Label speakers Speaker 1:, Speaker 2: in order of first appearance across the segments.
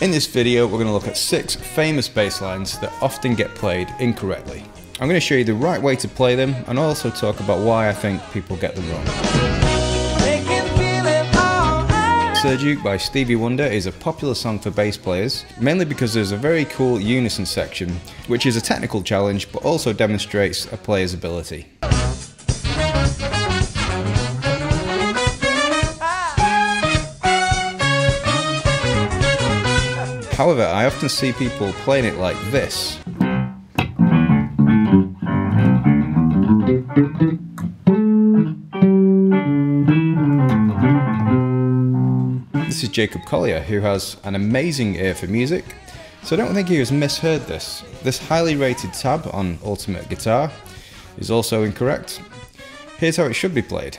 Speaker 1: In this video, we're going to look at six famous bass lines that often get played incorrectly. I'm going to show you the right way to play them and also talk about why I think people get them wrong. Sir Duke by Stevie Wonder is a popular song for bass players, mainly because there's a very cool unison section, which is a technical challenge but also demonstrates a player's ability. However, I often see people playing it like this. This is Jacob Collier, who has an amazing ear for music, so I don't think he has misheard this. This highly rated tab on Ultimate Guitar is also incorrect. Here's how it should be played.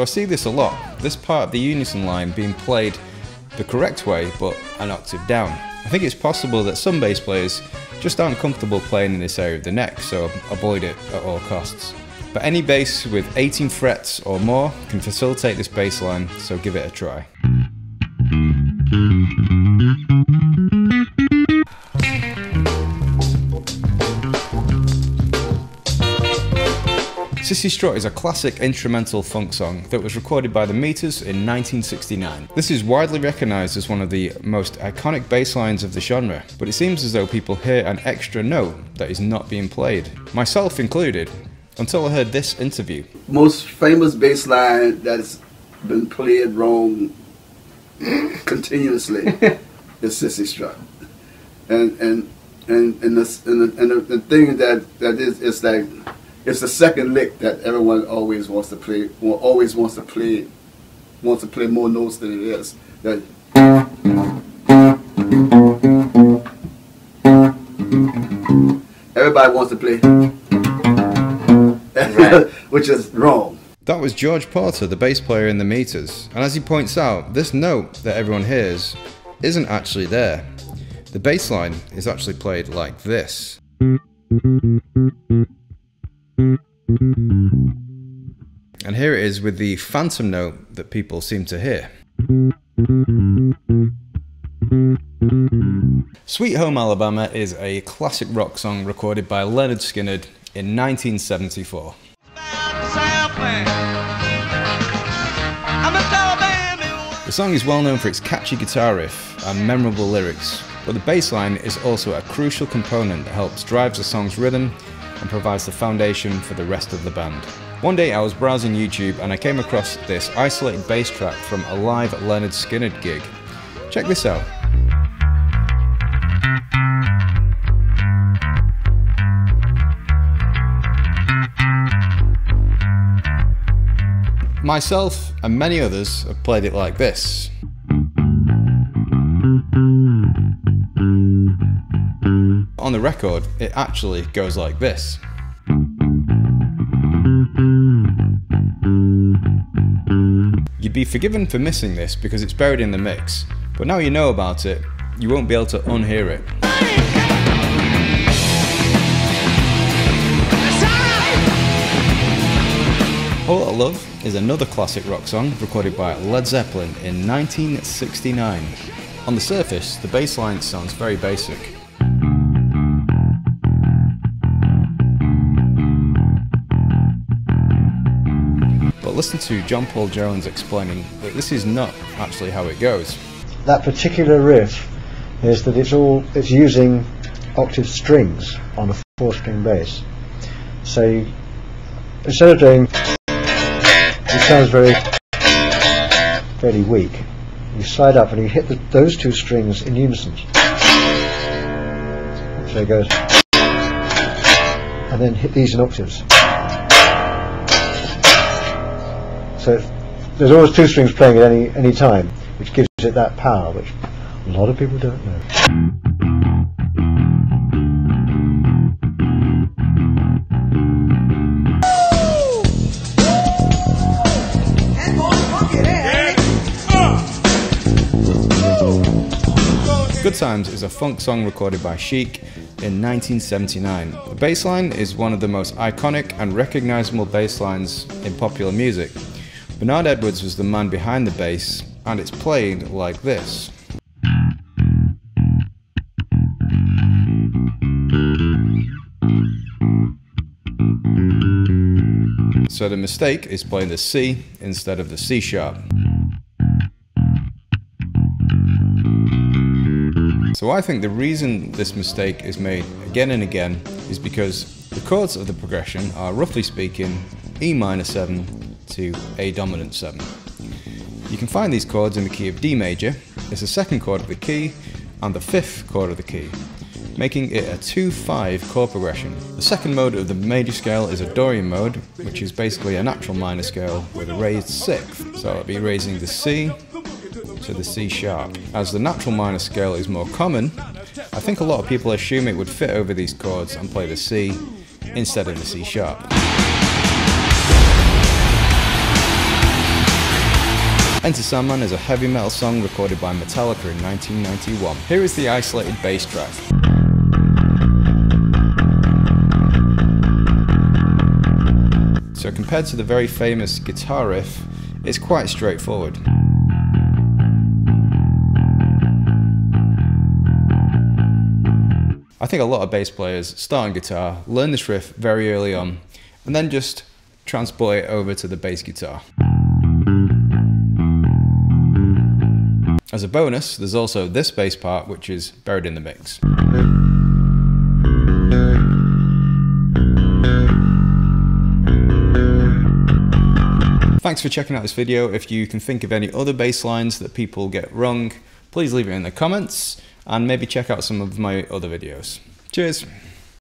Speaker 1: So I see this a lot, this part of the unison line being played the correct way but an octave down. I think it's possible that some bass players just aren't comfortable playing in this area of the neck, so avoid it at all costs. But any bass with 18 frets or more can facilitate this bass line, so give it a try. Cissy Strut is a classic instrumental funk song that was recorded by the Meters in 1969. This is widely recognised as one of the most iconic bass lines of the genre, but it seems as though people hear an extra note that is not being played, myself included, until I heard this interview.
Speaker 2: Most famous bass line that's been played wrong continuously is Cissy Strut. And and and and, the, and, the, and the thing that that is is like it's the second lick that everyone always wants to play. Always wants to play, wants to play more notes than it is. That everybody wants to play, which is wrong.
Speaker 1: That was George Porter, the bass player in the Meters, and as he points out, this note that everyone hears isn't actually there. The bass line is actually played like this. And here it is with the phantom note that people seem to hear. Sweet Home Alabama is a classic rock song recorded by Lynyrd Skynyrd in 1974. The song is well known for its catchy guitar riff and memorable lyrics, but the bass line is also a crucial component that helps drive the song's rhythm and provides the foundation for the rest of the band. One day I was browsing YouTube and I came across this isolated bass track from a live Lynyrd Skynyrd gig. Check this out. Myself and many others have played it like this. On the record, it actually goes like this. You'd be forgiven for missing this because it's buried in the mix, but now you know about it, you won't be able to unhear it. Whole Lotta Love is another classic rock song recorded by Led Zeppelin in 1969. On the surface, the bass line sounds very basic. Listen to John Paul Jones explaining that this is not actually how it goes.
Speaker 3: That particular riff is that it's all it's using octave strings on a four-string bass. So you, instead of doing, it sounds very, very weak you slide up and you hit the, those two strings in unison. So it goes, and then hit these in octaves. So there's always two strings playing at any any time, which gives it that power, which a lot of people don't know.
Speaker 1: Good Times is a funk song recorded by Chic in 1979. The bass line is one of the most iconic and recognizable bass lines in popular music. Bernard Edwards was the man behind the bass, and it's played like this. So the mistake is playing the C instead of the C sharp. So I think the reason this mistake is made again and again is because the chords of the progression are roughly speaking E minor 7 to A dominant 7. You can find these chords in the key of D major, it's the second chord of the key and the fifth chord of the key, making it a 2-5 chord progression. The second mode of the major scale is a Dorian mode, which is basically a natural minor scale with a raised sixth. So I'll be raising the C to the C sharp. As the natural minor scale is more common, I think a lot of people assume it would fit over these chords and play the C instead of the C sharp. Enter Sandman is a heavy metal song recorded by Metallica in 1991. Here is the isolated bass track. So compared to the very famous guitar riff, it's quite straightforward. I think a lot of bass players start on guitar, learn this riff very early on, and then just transport it over to the bass guitar. As a bonus, there's also this bass part which is buried in the mix. Thanks for checking out this video. If you can think of any other bass lines that people get wrong, please leave it in the comments and maybe check out some of my other videos. Cheers!